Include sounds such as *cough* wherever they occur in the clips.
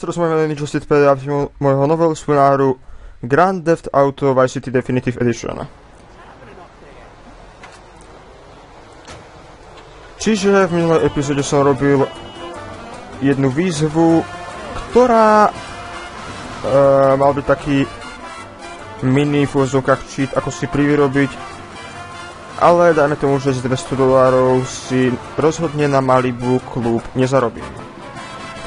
Teraz sme mali čo ste môjho nového scenáru Grand Theft Auto Vice City Definitive Edition. Čiže v minulej epizóde som robil jednu výzvu, ktorá e, mal byť taký mini v úvodzovkách cheat, ako si privyrobiť, ale dajme tomu, že z 200 dolárov si rozhodne na Malibu klub nezarobím.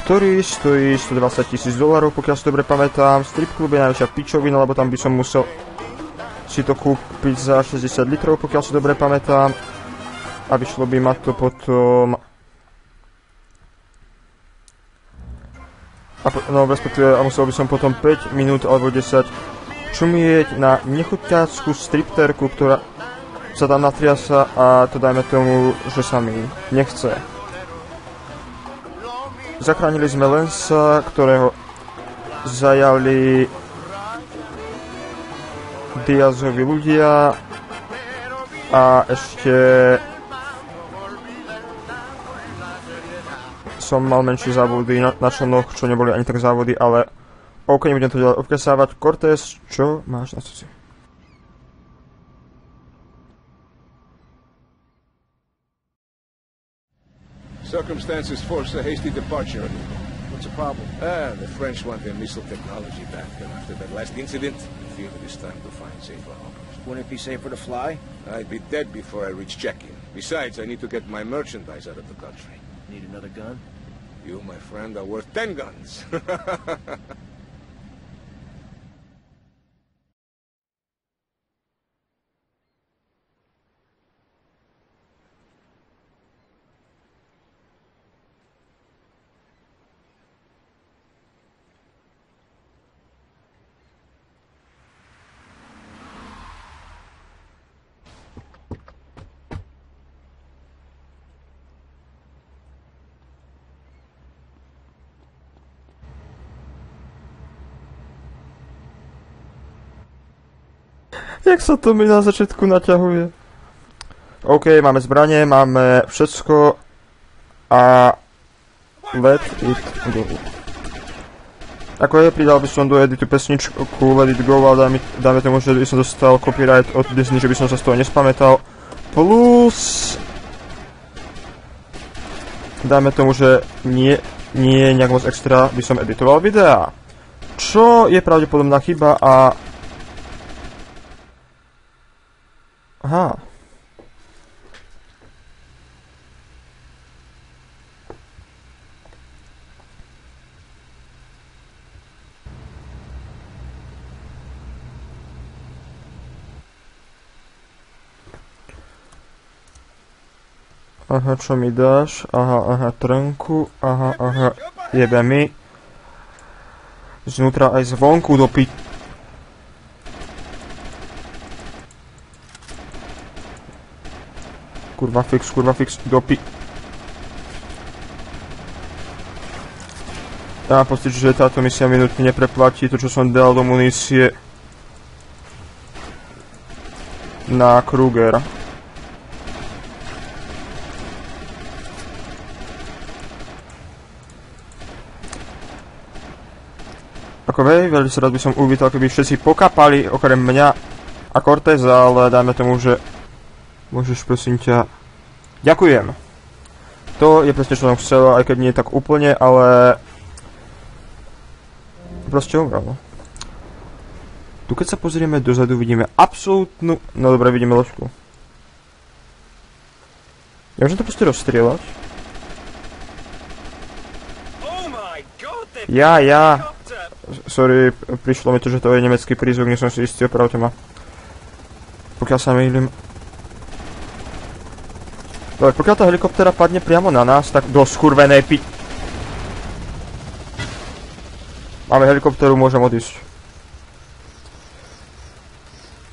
Ktorý stojí 120 tisíc dolárov, pokiaľ si dobre pamätám. Strip klub je najväčšia pičovina, lebo tam by som musel si to kúpiť za 60 litrov, pokiaľ si dobre pamätám a vyšlo by ma to potom... A, no, respektíve, a musel by som potom 5 minút alebo 10 čumieť na nechuťackú stripterku, ktorá sa tam natriasa a to dajme tomu, že sa mi nechce. Zachránili sme Lensa, ktorého zajali Diazovi ľudia a ešte som mal menšie závody na, na členoch, čo neboli ani tak závody, ale OK, nebudem to ďalej obkesávať. Cortés, čo máš na srdci? Circumstances forced a hasty departure. What's the problem? Ah, the French want their missile technology back, and after that last incident, I feel it is time to find safer harbors. Wouldn't it be safer to fly? I'd be dead before I reach check-in. Besides, I need to get my merchandise out of the country. Need another gun? You, my friend, are worth ten guns. *laughs* Jak sa to mi na začiatku naťahuje? OK, máme zbranie, máme všetko a let it go. Ako je, pridal by som do editu pesničku Let it go a dáme, dáme tomu, že by som dostal copyright od Disney, že by som sa z toho nespamätal. Plus... Dáme tomu, že nie, nie nejak moc extra by som editoval videá. Čo je pravdepodobná chyba a Aha. Aha, čo mi dáš? Aha, aha, trnku. Aha, aha, jebe mi. Znútra aj zvonku do pi... Kurwa fix, kurwa fix, dopi... Ja mám pocit, že táto misia minútne nepreplatí to, čo som dal do munície na Kruger. Ako vej, veľmi rád by som uvítal, keby všetci pokapali okrem mňa a Corteza, ale dajme tomu, že Môžeš prosím ťa... Ďakujem. To je presne, čo som chcel, aj keď nie tak úplne, ale... Proste umrel. No. Tu keď sa pozrieme dozadu, vidíme absolútnu... No dobre, vidíme ložku. Ja môžem to proste rozstrieľať. Ja, ja. Sorry, prišlo mi to, že to je nemecký prízvuk, nie som si istý, opravte ma. Pokiaľ sa mýlim. Dobre, pokiaľ tá helikoptera padne priamo na nás, tak do skurvenej pi... Máme helikopteru, môžem odísť.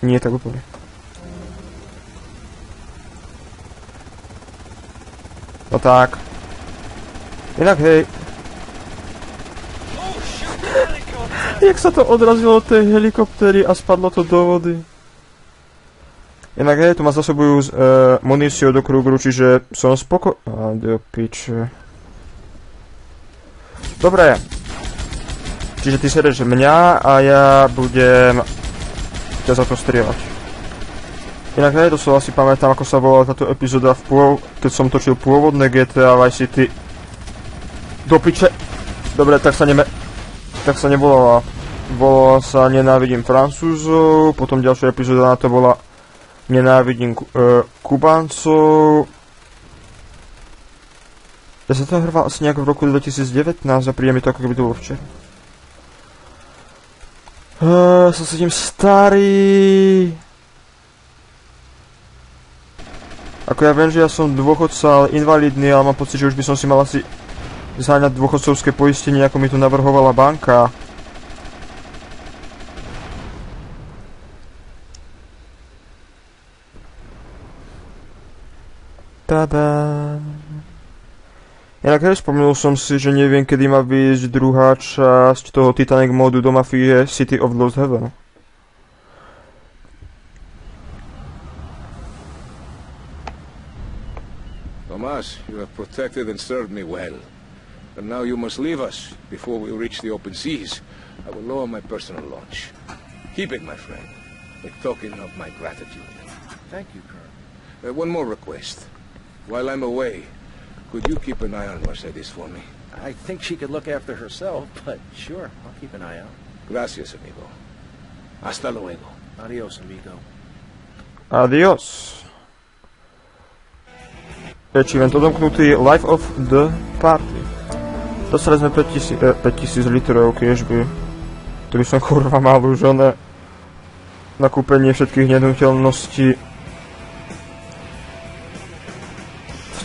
Nie tak úplne. No tak. Inak hej. Jak sa to odrazilo od tej helikoptery a spadlo to do vody. Inak hej, tu ma zasobujú uh, muníciu do krúgru, čiže som spoko... A, do piče. Dobre. Čiže ty sereš mňa a ja budem ťa za to strieľať. Inak hej, to sa asi pamätám, ako sa volala táto epizóda v pôv... keď som točil pôvodné GTA Vice City. Do piče. Dobre, tak sa neme... tak sa nevolala. Volala sa Nenávidím Francúzov, potom ďalšia epizóda na to bola Nenávidím Ku- e, Kubáncov. Ja sa to hrval asi nejak v roku 2019 a príde mi to ako keby to bolo včera. Uh, som sedím starý. Ako ja viem, že ja som dôchodca, ale invalidný, ale mám pocit, že už by som si mal asi zháňať dôchodcovské poistenie, ako mi tu navrhovala banka. Tada. Inak hej, spomenul som si, že neviem, kedy má vyjsť druhá časť toho Titanic modu do Mafie City of Lost Heaven. Tomas, you have protected and served me well. And now you must leave us before we reach the open seas. I will lower my personal launch. Keep it, my friend, a token of my gratitude. Thank you, Colonel. Uh, one more request. While I'm away, could you keep an eye on Mercedes for me? I think she could look after herself, *laughs* but sure, I'll keep an eye out. Gracias, amigo. Hasta luego. Adios, amigo. Adios. Achievement odomknutý Life of the Party. Dostali sme 5000, eh, 5000 litrov kiežby. To by som *laughs* kurva mal už oné na kúpenie všetkých nehnuteľností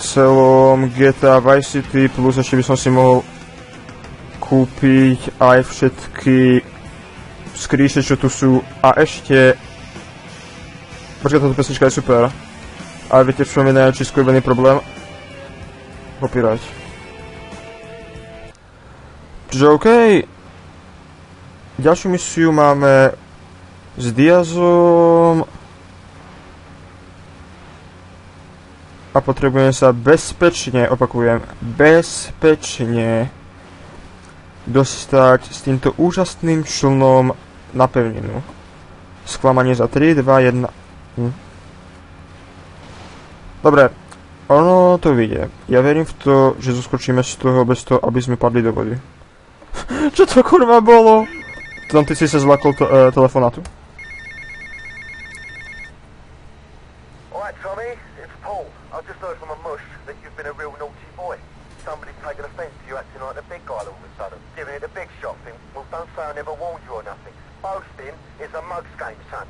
celom GTA Vice City plus ešte by som si mohol kúpiť aj všetky skríše, čo tu sú a ešte Počkaj, táto pesnička je super. Ale viete, v čom je najväčší skurvený problém? Copyright. Čiže OK. Ďalšiu misiu máme s Diazom. A potrebujeme sa bezpečne, opakujem, bezpečne dostať s týmto úžasným člnom na pevninu. Sklamanie za 3, 2, 1. Hm. Dobre, ono to vyjde. Ja verím v to, že zoskočíme z toho bez toho, aby sme padli do vody. *laughs* Čo to kurva bolo? Tam ty si sa zlakol to, e, telefonátu. Alright, Tommy, it's Paul. I've just heard from a mush that you've been a real naughty boy. Somebody's taken offence to you acting like the big guy all of a sudden, giving it a big shot thing. Well, don't say I never warned you or nothing. Boasting is a mug's game, son.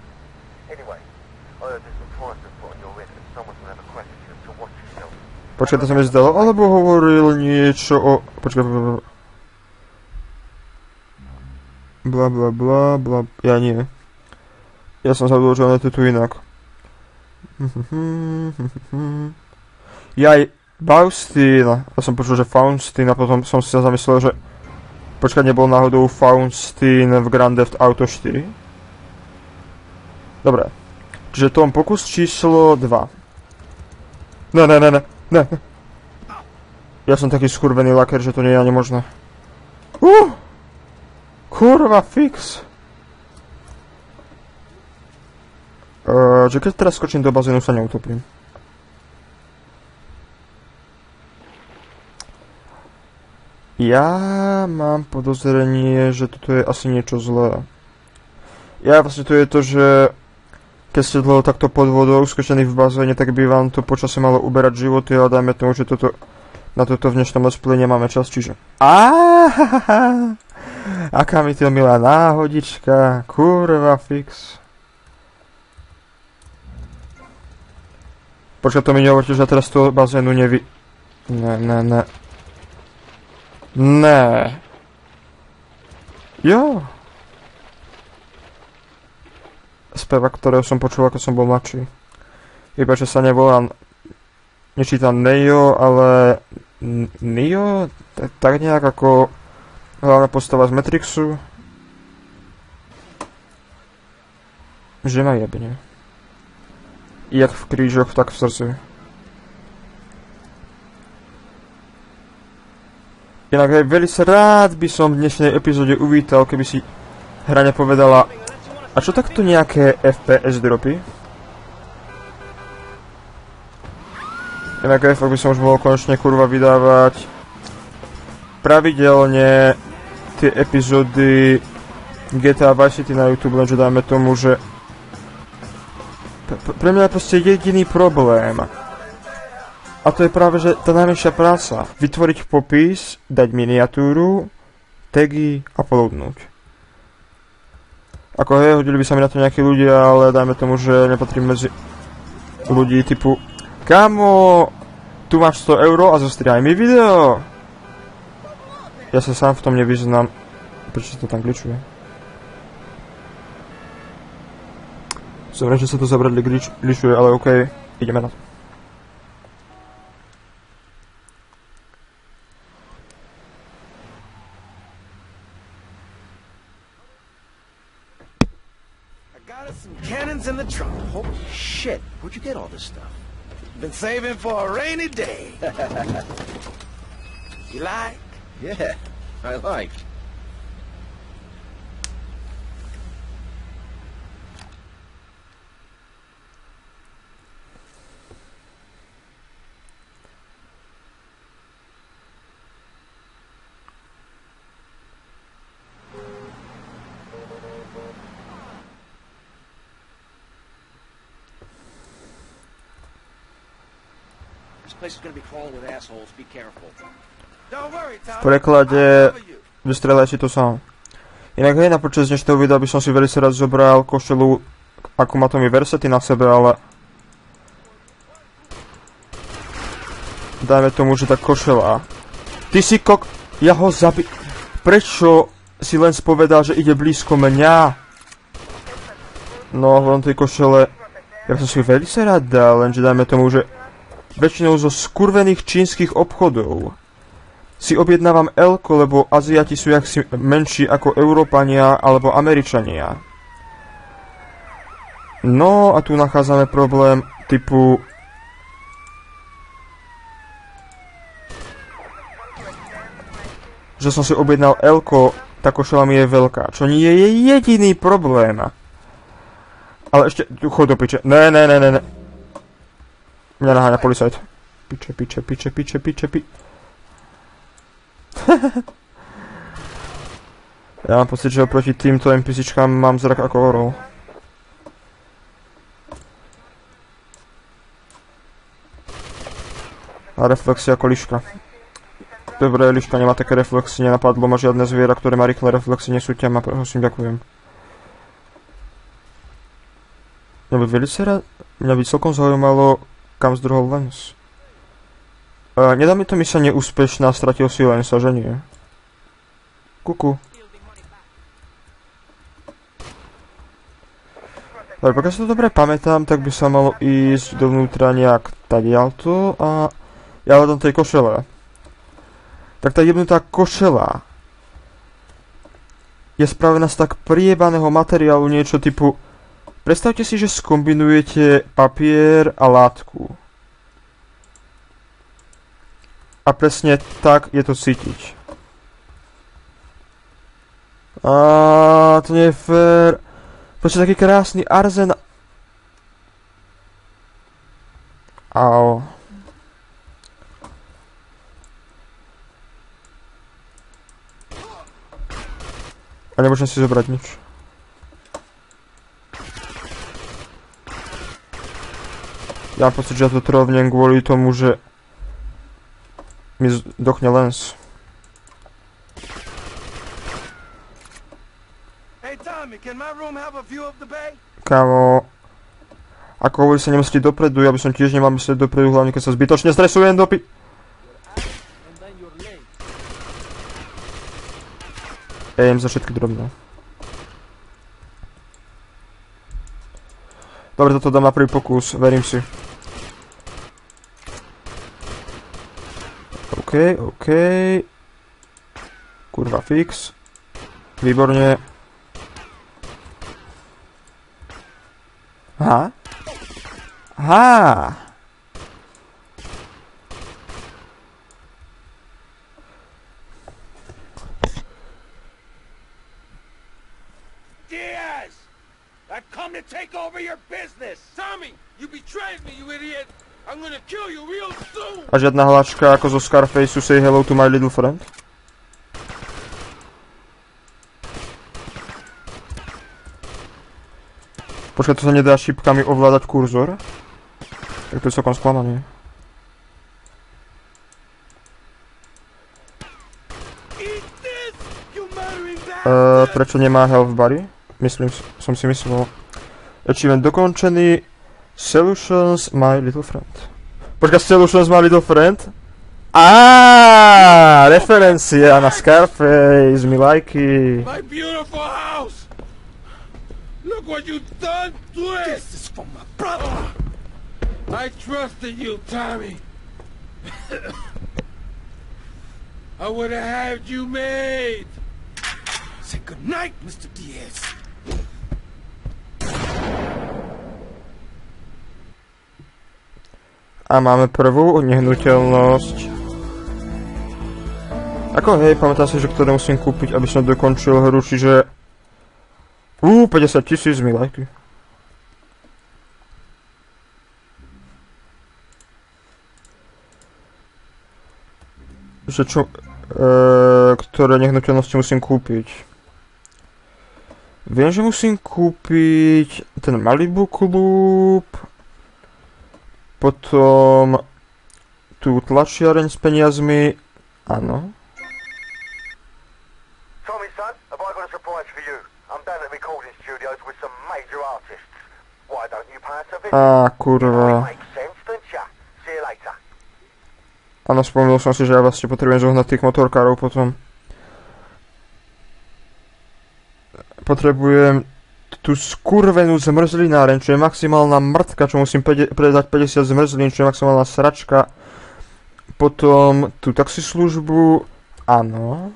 Anyway, I heard there's some price to put on your head and someone's gonna have a question to you, so watch yourself. Počkaj, to sa mi zdalo, alebo hovoril niečo o... Počkaj, bla, bla, bla, bla, bla, ja nie. Ja som zabudol, že on je tu inak. *laughs* Jaj, Baustín. Ja som počul, že Faustín a potom som si sa zamyslel, že... Počkaj, nebol náhodou Faustín v Grand Theft Auto 4? Dobre. Čiže tom pokus číslo 2. Ne, ne, ne, ne, ne. Ja som taký skurvený laker, že to nie je ani možné. Uh! Kurva, fix. Uh, že keď teraz skočím do bazénu, sa neutopím. Ja mám podozrenie, že toto je asi niečo zlé. Ja vlastne to je to, že keď ste dlho takto pod vodou skočení v bazéne, tak by vám to počasie malo uberať životy, ale dajme tomu, že toto, na toto v dnešnom let's nemáme čas, čiže... Aaaaaaah, aká mi to milá náhodička, kurva fix. Počkaj, to mi nehovorte, že teraz toho bazénu nevy... Ne, ne, ne. Ne. Jo. Speva, ktorého som počul, ako som bol mladší. Iba, že sa nevolá... Nečítam Neo, ale... Neo? Tak nejak ako... Hlavná postava z Matrixu. Že ma jebne. Jak v krížoch, tak v srdci. Inak aj veľmi rád by som v dnešnej epizóde uvítal, keby si hra nepovedala a čo takto nejaké FPS dropy? Inak aj fakt by som už mohol konečne kurva vydávať pravidelne tie epizódy GTA Vice City na YouTube, lenže dáme tomu, že pre, mňa je proste jediný problém. A to je práve, že tá najmenšia práca. Vytvoriť popis, dať miniatúru, tagy a uploadnúť. Ako hej, hodili by sa mi na to nejakí ľudia, ale dajme tomu, že nepatrím medzi ľudí typu Kamo, tu máš 100 euro a zostriaj mi video. Ja sa sám v tom nevyznám. Prečo to tam glitchuje? Som že sa to zabradli glitchuje, ale okej, okay, ideme na to. In the trunk. Holy shit. Where'd you get all this stuff? Been saving for a rainy day. *laughs* you like? Yeah, I like. V preklade si to sám. Inak hej, na počas dnešného videa by som si veľmi rád zobral košelu, ako má to mi versety na sebe, ale... Dajme tomu, že tá košela. Ty si kok... Ja ho zabi... Prečo si len spovedal, že ide blízko mňa? No, hľadom tej košele... Ja som si veľmi rád dal, lenže dajme tomu, že... Väčšinou zo skurvených čínskych obchodov si objednávam Elko, lebo Aziati sú jaksi menší ako Európania alebo Američania. No a tu nachádzame problém typu... Že som si objednal Elko, tá košela mi je veľká, čo nie je jediný problém. Ale ešte, chod do piče. Ne, ne, ne, ne, ne. Mňa naháňa policajt. Piče, piče, piče, piče, piče, piče. *laughs* Ja mám pocit, že oproti týmto NPCčkám mám zrak ako orol. A reflexy ako liška. Dobre, liška nemá také reflexy, nenapadlo ma žiadne zviera, ktoré má rýchle reflexy, nesúťa ma, prosím, ďakujem. Mňa by veľmi mňa by celkom zaujímalo, kam zdrhol Lens. Uh, nedá mi to mi sa neúspešná, stratil si Lensa, že nie? Kuku. Dobre, pokiaľ sa to dobre pamätám, tak by sa malo ísť dovnútra nejak tadialto a ja hľadám tej košele. Tak tá jebnutá košela je spravená z tak priebaného materiálu niečo typu Predstavte si, že skombinujete papier a látku. A presne tak je to cítiť. A to nie je fér. Proste taký krásny arzen. Au. A nemôžem si zobrať nič. Ja mám pocit, že ja to trovnem kvôli tomu, že mi dochne lens. Kámo, ako hovorí sa nemyslí dopredu, ja by som tiež nemal myslieť dopredu, hlavne keď sa zbytočne stresujem do pi... Ejem za všetky drobné. Dobre, toto dám na prvý pokus, verím si. OK, OK. Kurva fix. Výborne. Aha. Aha. I've come to take over your business. Tommy, you betrayed me, you idiot! I'm gonna kill you real soon! A žiadna hláčka ako zo Scarfaceu Say hello to my little friend. Počkaj, to sa nedá šipkami ovládať kurzor? Tak to je celkom bastard! Uh, prečo nemá health bary? Myslím, som si myslel. Achievement dokončený. Solutions my little friend. Počkaj, Solutions my little friend? Á, referencia na Scarface, mi lajky. My beautiful house! Look what you done to it! This is for my brother. I trusted you, Tommy. *coughs* I would have had you made. Say goodnight, Mr. Diaz. A máme prvú nehnuteľnosť. Ako hej, pamätám si, že ktoré musím kúpiť, aby som dokončil hru, čiže... Uuu, 50 tisíc mi lajky. Že čo... E, ktoré nehnuteľnosti musím kúpiť? Viem, že musím kúpiť ten Malibu klub, potom tú tlačiareň s peniazmi, áno. Tommy, son, have I got a surprise for you? I'm down at recording studios with some major artists. Why don't you pay us a visit? Á, kurva. You later. Áno, spomenul som si, že ja vlastne potrebujem zohnať tých motorkárov potom. Potrebujem tú skurvenú zmrzlináreň, čo je maximálna mrtka, čo musím pede- predať 50 zmrzlín, čo je maximálna sračka. Potom tú taxislužbu, áno.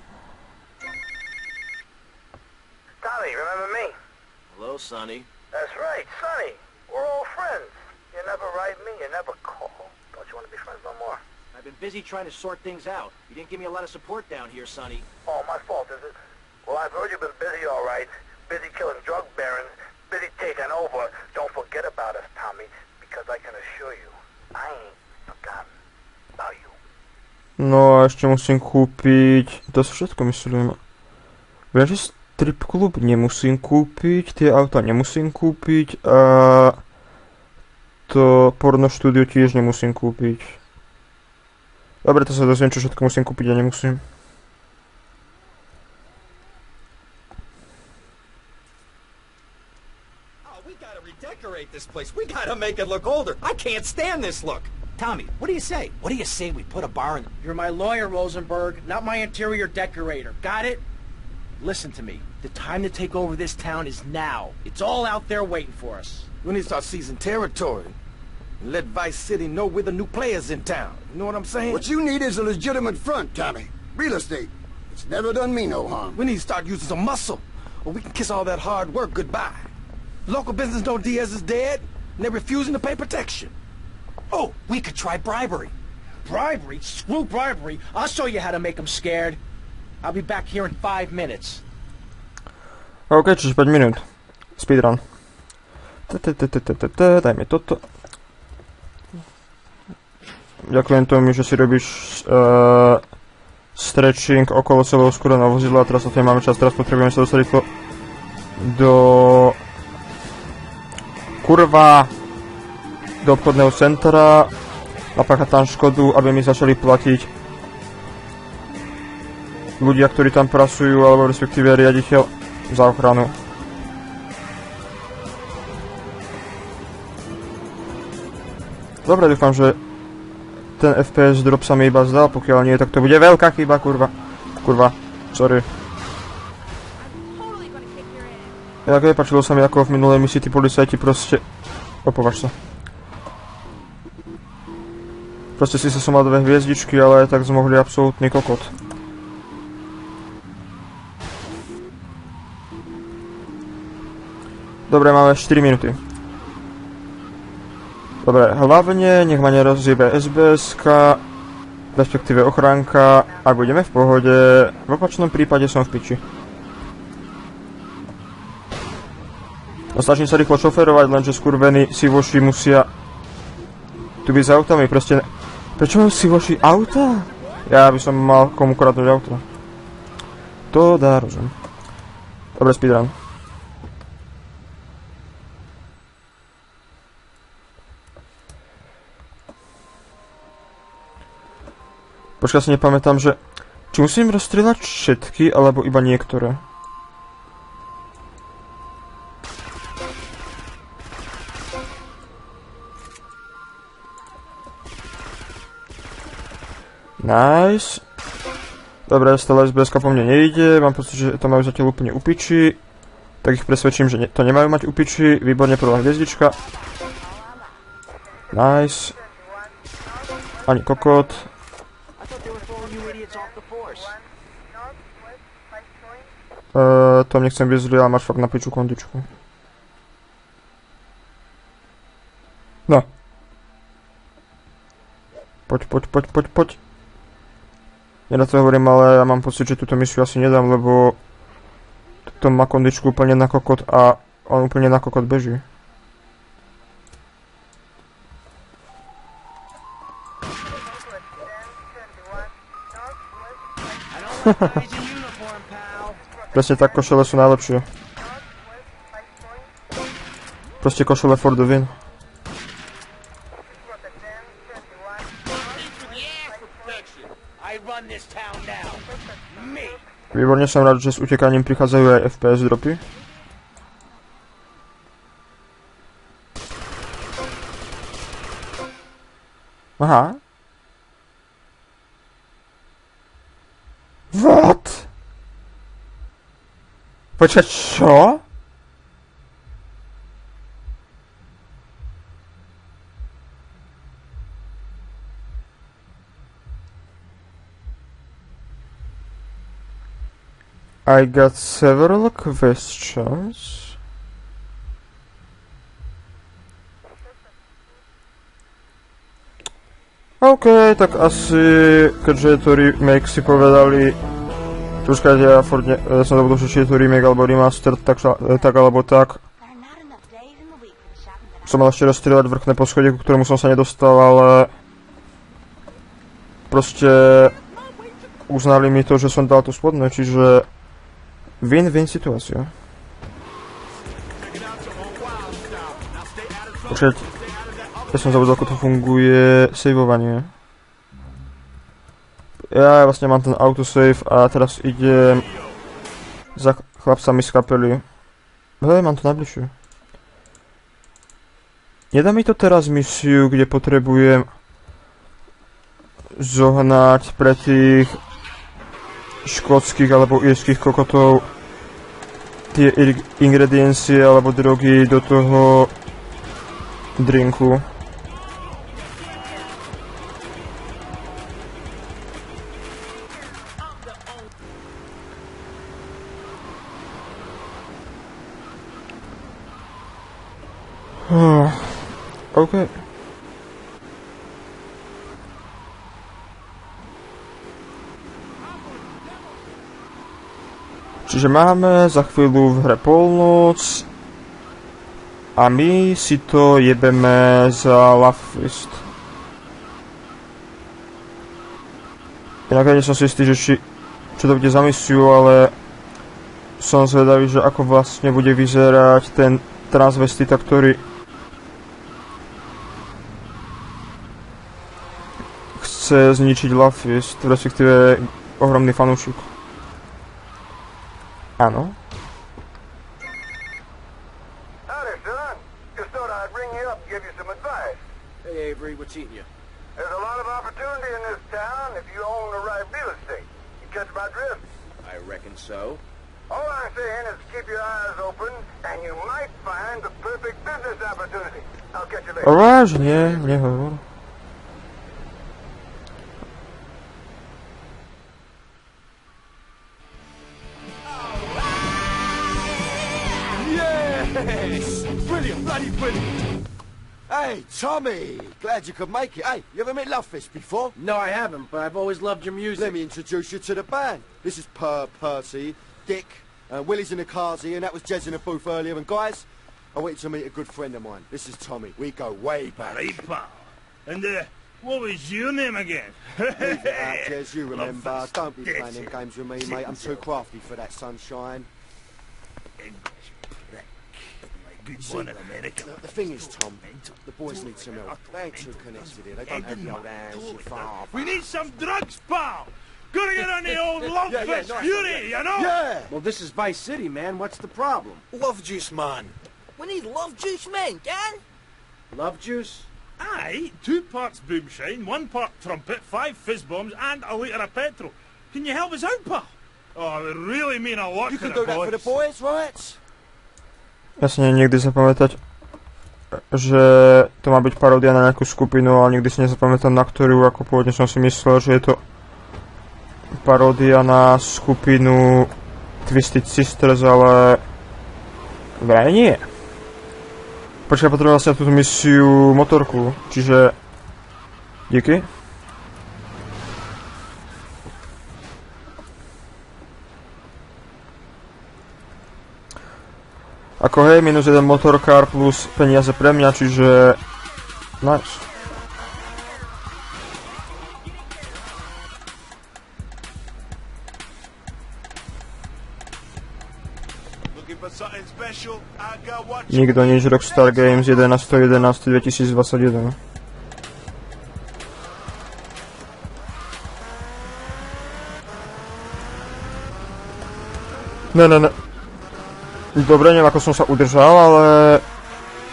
Tommy, remember me? Hello, Sonny. That's right, Sonny. We're all friends. You never write me, you never call. Don't you want to be friends no more? I've been busy trying to sort things out. You didn't give me a lot of support down here, Sonny. Oh, my fault, is it? Well, I've heard you've been busy, all right. Busy killing drug barons, busy taking over. Don't forget about us, Tommy, because I can assure you, I ain't forgotten about you. No a ešte musím kúpiť, to sú všetko myslím. Viem, že strip klub nemusím kúpiť, tie auta nemusím kúpiť a to porno štúdio tiež nemusím kúpiť. Dobre, to sa dozviem, čo všetko musím kúpiť a nemusím. Redecorate this place. We gotta make it look older. I can't stand this look. Tommy, what do you say? What do you say we put a bar in? You're my lawyer, Rosenberg, not my interior decorator. Got it? Listen to me. The time to take over this town is now. It's all out there waiting for us. We need to start seizing territory. And let Vice City know we're the new players in town. You know what I'm saying? What you need is a legitimate front, Tommy. Real estate. It's never done me no harm. We need to start using some muscle, or we can kiss all that hard work goodbye. Local business know Diaz is dead, and they're refusing to pay protection. Oh, we could try bribery. Bribery? Screw bribery. I'll show you how to make them scared. I'll be back here in five minutes. OK, čiže 5 minút. Speedrun. T-t-t-t-t-t, Daj mi toto. Ďakujem tomu, že si robíš uh, stretching okolo celého skúreného vozidla. Teraz na to máme čas, teraz potrebujeme sa do kurva do obchodného centra napáchať tam škodu, aby mi začali platiť ľudia, ktorí tam pracujú, alebo respektíve riaditeľ za ochranu. Dobre, dúfam, že ten FPS drop sa mi iba zdal, pokiaľ nie, tak to bude veľká chyba, kurva. Kurva, sorry. Jak nepačilo sa mi, ako v minulej misii tí policajti proste... Opovaž sa. Proste si sa som mal dve hviezdičky, ale tak zmohli absolútny kokot. Dobre, máme 4 minúty. Dobre, hlavne nech ma nerozjebe SBS, respektíve ochránka a budeme v pohode. V opačnom prípade som v piči. No snažím sa rýchlo šoferovať, lenže skurvení sivoši musia tu byť s autami, proste... Prečo majú sivoši auta? Ja by som mal komu kradnúť auto. To dá rozum. Dobre, speedrun. Počkaj, si nepamätám, že... Či musím rozstrieľať všetky, alebo iba niektoré? Nice. Dobre, stále SBS po mne nejde, mám pocit, že to majú zatiaľ úplne upiči. Tak ich presvedčím, že ne, to nemajú mať upiči. Výborne, prvá hviezdička. Nice. Ani kokot. Uh, to nechcem zlý, ale máš fakt na piču kondičku. No. Poď, poď, poď, poď, poď. Na to hovorím, ale ja mám pocit, že túto misiu asi nedám, lebo to má kondičku úplne na kokot a on úplne na kokot beží. *laughs* Presne tak, košele sú najlepšie. Proste košele for the win. I run this town now. Me. Výborne som rád, že s utekaním prichádzajú aj FPS dropy. Aha. What? Počkaj, čo? I got several questions. OK, tak asi, keďže je to remake, si povedali, Počkajte, ja furt ne, ja som zabudol, či je to remake alebo remaster, tak, sa- e, tak alebo tak. Som mal ešte rozstrieľať vrchné poschodie, ku ktorému som sa nedostal, ale... Proste... Uznali mi to, že som dal to spodné, čiže... Win-win situácia. Počkať, ja som zabudol, ako to funguje saveovanie. Ja vlastne mám ten autosave a teraz idem za chlapcami z kapely. Hej, mám to najbližšie. Nedá mi to teraz misiu, kde potrebujem zohnať pre tých škótskych alebo írskych kokotov tie ingrediencie alebo drogy do toho drinku. OK. Čiže máme za chvíľu v hre polnoc a my si to jebeme za Love. Inak ja som si istý, že či, čo to bude za misiu, ale som zvedavý, že ako vlastne bude vyzerať ten transvestita, ktorý chce zničiť Love Fist, respektíve ohromný fanúšik. Áno. Howdy, son. Just thought I'd ring you up and give you some advice. Hey, Avery, what's eating you? There's a lot of opportunity in this town if you own the right real estate. You catch my drift? I reckon so. All I'm saying is keep your eyes open, and you might find the perfect business opportunity. I'll catch you later. Vážne, nehovor. Yes! Hey, Tommy! Glad you could make it. Hey, you ever met Lovefist before? No, I haven't, but I've always loved your music. Let me introduce you to the band. This is Per Percy, Dick, uh, Willie's in the Carsey, and that was Jez in the booth earlier. And guys, I went to meet a good friend of mine. This is Tommy. We go way back. Right, pal. And, uh, what was your name again? Leave it out, *laughs* Jez, you remember. Love Don't be playing games with me, mate. I'm too crafty for that sunshine. Good See, one in America. The, the thing is, Tom, the boys need some help. They ain't too connected here. They don't have the old hands you far. We need some drugs, pal. Gotta get on the *laughs* old love Yeah, yeah, fest nice fury, you know? Yeah! Well, this is Vice City, man. What's the problem? Love juice, man. We need love juice men, gang. Love juice? Aye, two parts boomshine, one part trumpet, five fizz bombs, and a litre of petrol. Can you help us out, pal? Oh, it really mean a lot You to can the do that for the boys, right? Ja si neviem niekdy zapamätať, že to má byť paródia na nejakú skupinu, ale nikdy si nezapamätám na ktorú, ako pôvodne som si myslel, že je to paródia na skupinu Twisted Sisters, ale vraj nie. Počkaj, potrebujem vlastne túto misiu motorku, čiže... Díky. Ako hej, minus jeden motorkár plus peniaze pre mňa, čiže... Nice. Nikto nič, Rockstar Games 11.11.2021. Ne, ne, ne. Dobre, neviem ako som sa udržal, ale...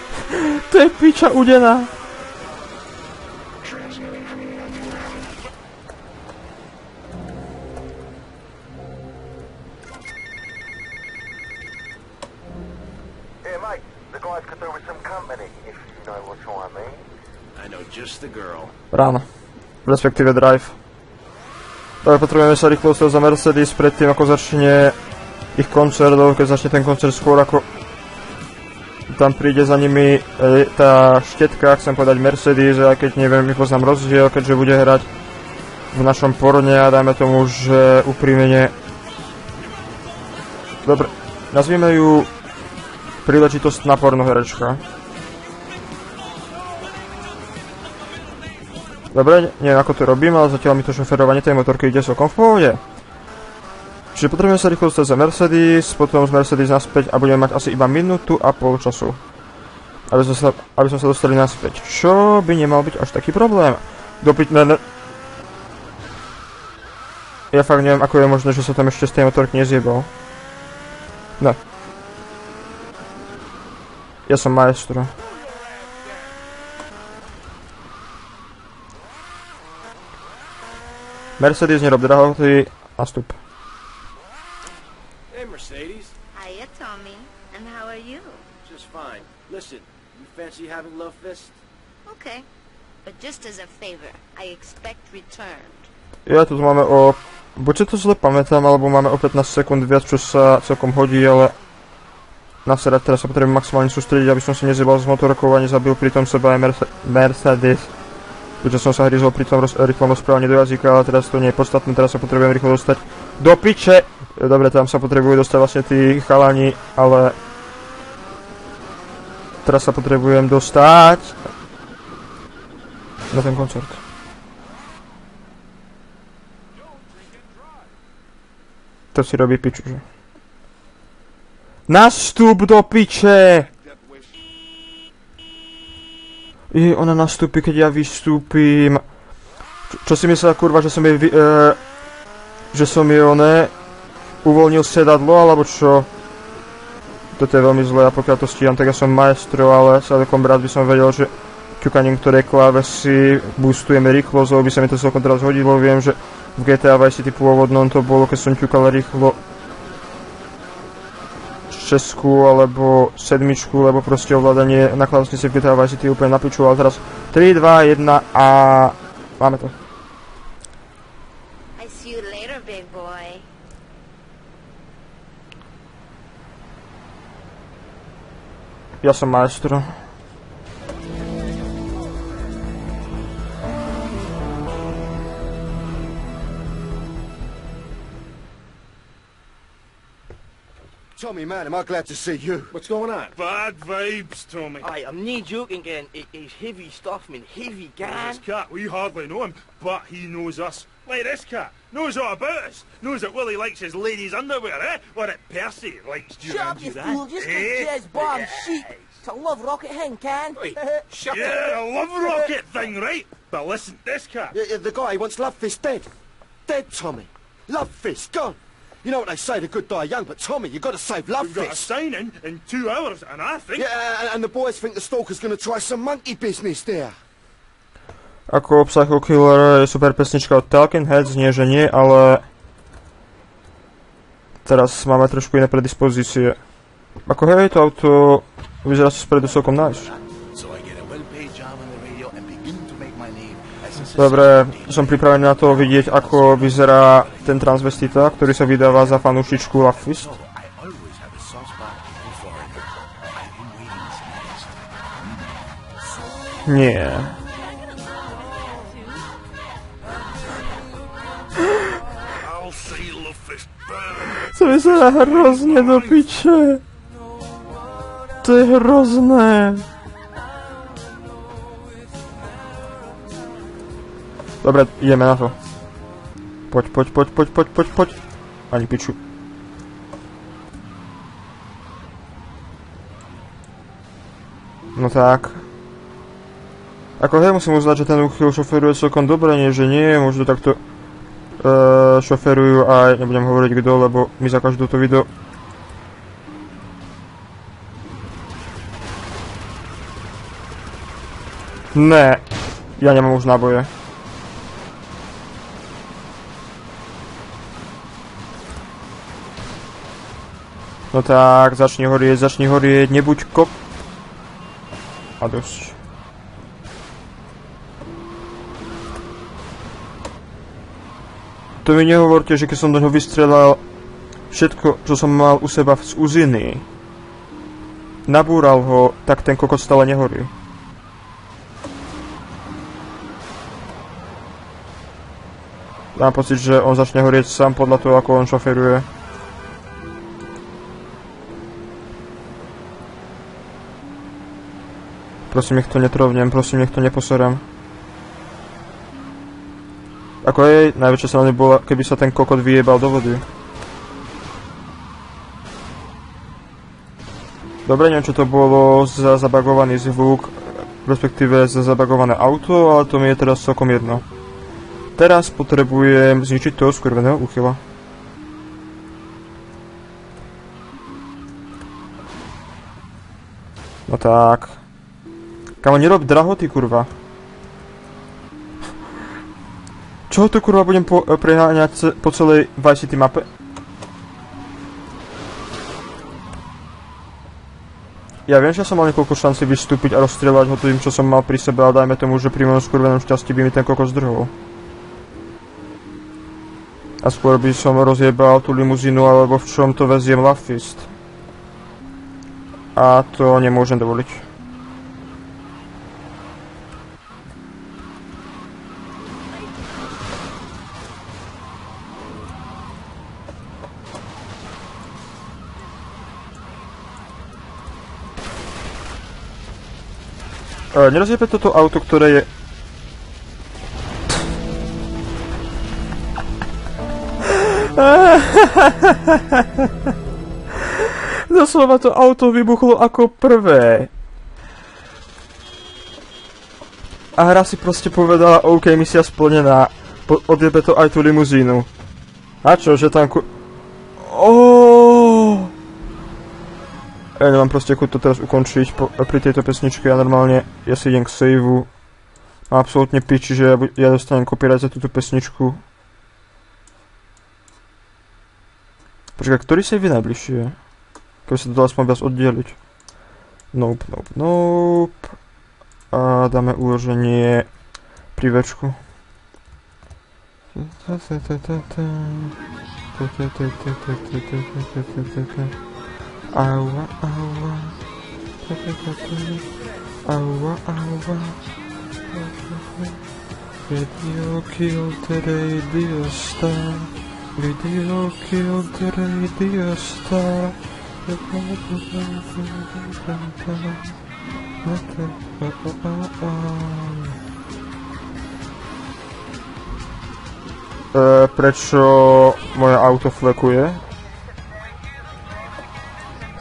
*laughs* to je piča udená. Girl. Ráno. Respektíve drive. Tak potrebujeme sa rýchlo za Mercedes predtým, ako začne ich koncert, lebo keď začne ten koncert skôr ako tam príde za nimi e, tá štetka, chcem povedať Mercedes, aj keď neviem, nepoznám rozdiel, keďže bude hrať v našom porne a dajme tomu, že úprimene Dobre, nazvime ju príležitostná pornoherečka. Dobre, neviem ako to robím, ale zatiaľ mi to šoferovanie tej motorky ide celkom v pohode. Čiže potrebujeme sa rýchlo dostať za Mercedes, potom z Mercedes naspäť a budeme mať asi iba minútu a pol času. Aby sme sa, aby sme sa dostali naspäť. Čo by nemal byť až taký problém. Dopiť, ne, ne. Ja fakt neviem, ako je možné, že sa tam ešte z tej motorky nezjebal. Ne. Ja som maestro. Mercedes, nerob drahoty, nastup. Hey, Mercedes. Hiya, Tommy. And how are you? Just fine. Listen, you fancy having love fist? Okay. But just as a favor, I expect returned. Ja tu máme o... Buď si to zle pamätám, alebo máme o 15 sekúnd viac, čo sa celkom hodí, ale... Naserať, teraz sa potrebujem maximálne sústrediť, aby som si nezjebal z motorkou a nezabil pritom seba aj Merce- Mercedes. Keďže som sa hryzol pri tom roz- rýchlom rozprávaní do jazyka, ale teraz to nie je podstatné, teraz sa potrebujem rýchlo dostať do piče! Dobre, tam sa potrebujú dostať vlastne tí chalani, ale... Teraz sa potrebujem dostať... Na ten koncert. To si robí piču, že? Nastup do piče! Je, ona nastúpi, keď ja vystúpim. Čo, čo si myslela, kurva, že som jej vy, e, že som jej oné uvoľnil sedadlo, alebo čo? Toto je veľmi zlé a pokiaľ to stíham, tak ja som maestro, ale sa takom rád by som vedel, že ťukaním ktoré klávesy boostujeme rýchlosť, by sa mi to celkom teraz hodilo, viem, že v GTA Vice City pôvodnom to bolo, keď som ťukal rýchlo šesku alebo sedmičku, lebo proste ovládanie na klávesnici v GTA Vice City úplne na piču, ale teraz 3, 2, 1 a máme to. Ja som Tommy, man, am I glad to see you. What's going on? Bad vibes, Tommy. Aye, I'm not joking, gang. It, it's heavy stuff, man. Heavy, gang. This cat, we hardly know him, but he knows us. Like this cat, knows all about us. Knows that Willie likes his ladies' underwear, eh? Or that Percy likes Shut up, you Duran fool. Just eh? get jazz bomb sheep. It's a love rocket hen, can? Wait, *laughs* Shut Yeah, a love rocket *laughs* thing, right? But listen, this cat. Yeah, yeah, the guy wants Love Fist dead. Dead, Tommy. Love Fist, gone. You know what they say, the good die young, but Tommy, you got to save Love We've got a signing in two hours, and I think... Yeah, and, and the boys think the stalker's going to try some monkey business there. Ako Psycho Killer je super pesnička od Talking Heads, nie že nie, ale teraz máme trošku iné predispozície. Ako hej, to auto vyzerá sa spredu celkom nice. Dobre, som pripravený na to vidieť, ako vyzerá ten transvestita, ktorý sa vydáva za fanúšičku Love Fist. I always have a soft spot for foreigner. I've been waiting since. Nie. To vyzerá hrozne do piče. To je hrozné. Dobre, ideme na to. Poď, poď, poď, poď, poď, poď, poď. Ani piču. No tak. Ako hej, musím uznať, že ten uchyl šoferuje celkom dobre, nie že nie, možno takto uh, šoferujú aj, nebudem hovoriť kto, lebo mi zakažú toto video. Ne, ja nemám už náboje. No tak, začni horieť, začni horieť, nebuď kop... A dosť. To mi nehovorte, že keď som do ňoho vystrelal všetko, čo som mal u seba z uziny, nabúral ho, tak ten kokot stále nehorí. Mám pocit, že on začne horieť sám podľa toho, ako on šoferuje. Prosím, nech to netrovnem, prosím, nech to neposerem. Ako jej, najväčšia sa bola, keby sa ten kokot vyjebal do vody. Dobre, neviem, čo to bolo za zabagovaný zvuk, respektíve za zabagované auto, ale to mi je teraz celkom jedno. Teraz potrebujem zničiť toho skurveného uchyla. No tak. Kamo, nerob drahoty, kurva. Čo tu kurva budem e, preháňať po celej Vice City mape? Ja viem, že som mal niekoľko šancí vystúpiť a rozstrieľať ho tým, čo som mal pri sebe, ale dajme tomu, že pri mojom skurvenom šťastí by mi ten kokos zdrhol. A skôr by som rozjebal tú limuzínu, alebo v čom to veziem Lafist. A to nemôžem dovoliť. E, toto auto, ktoré je... *laughs* Doslova to auto vybuchlo ako prvé. A hra si proste povedala, OK, misia splnená. Po- odjebe to aj tú limuzínu. A čo, že tam ku... Oh. Ja nemám proste chuť to teraz ukončiť po, pri tejto pesničke, ja normálne, ja si idem k saveu. A absolútne piči, že ja, ja dostanem copyright za túto pesničku. Počkaj, ktorý save je najbližšie? Keby sa to dalo aspoň viac oddeliť. Nope, nope, nope. A dáme uloženie pri večku. Aua, aua. Aua, aua. Video killed the radio star. Video killed the radio star. E, prečo moje auto flekuje?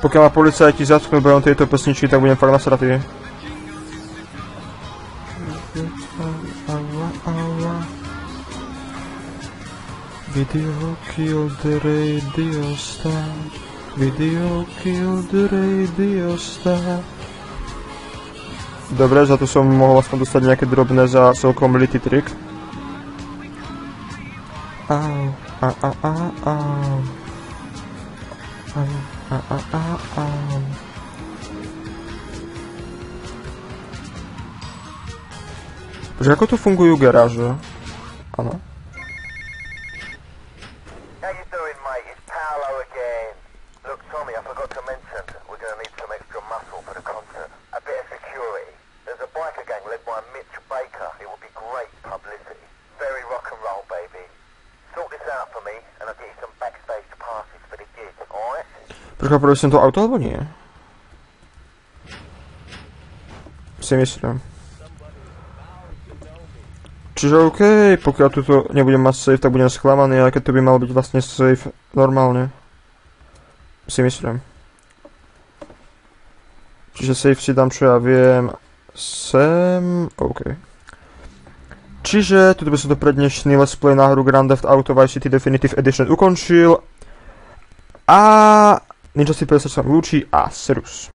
Pokiaľ ma policajti zatknú behom tejto pesničky, tak budem fakt nasratý. Video killed the radio star. Video killed the radio star. Dobre, za to som mohol aspoň dostať nejaké drobné za celkom litý trik. Au, a, a, a, au. Au, a, a, a, au. Počkaj, ako tu fungujú garáže? Áno. How you doing, mate? It's Paolo again. Look, Tommy, I forgot to mention, we're going to need some extra muscle for the concert. A bit of security. There's a biker gang led by Mitch Baker. It would be great publicity. Very rock and roll, baby. Sort this out for me, and I'll get you some backstage passes for the gig, alright? Počkaj, povedal som to auto alebo nie? Si myslím. Čiže OK, pokiaľ tuto nebudem mať safe, tak budem sklamaný, ale keď to by mal byť vlastne safe normálne. Si myslím. Čiže safe si dám, čo ja viem, sem, OK. Čiže, tuto by som to pre dnešný let's play na hru Grand Theft Auto Vice City Definitive Edition ukončil. A Ninja si sa lúči a serus.